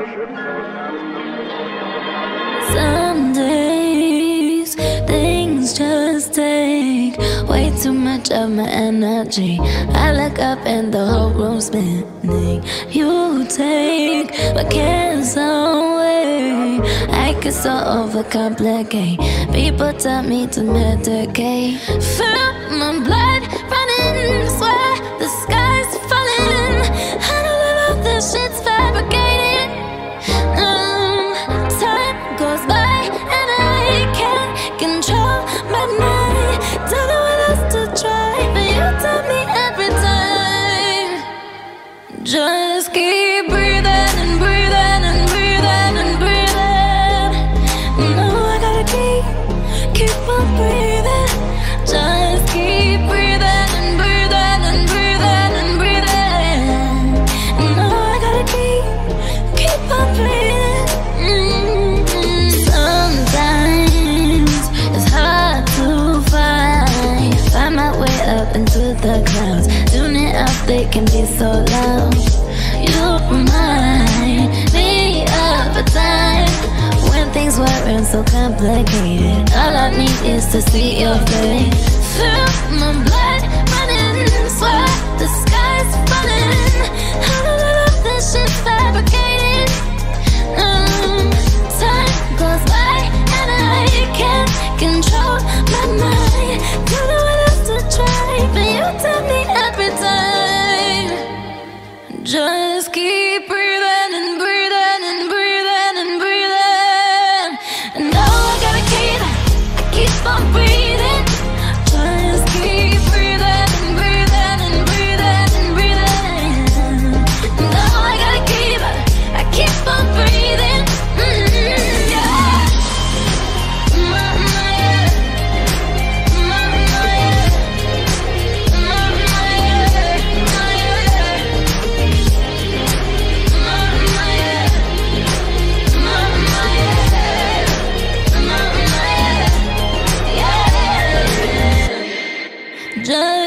Some days things just take way too much of my energy. I look up and the whole room's spinning. You take my cares away. I get so overcomplicate. People tell me to medicate. Fill my blood Just keep breathing and breathing and breathing and breathing. No, I gotta keep, keep on breathing. Up into the clouds. Tuning out, they can be so loud. You remind me of a time when things weren't so complicated. All I need is to see your face. Feel my blood Just Just keep